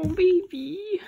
Oh, baby.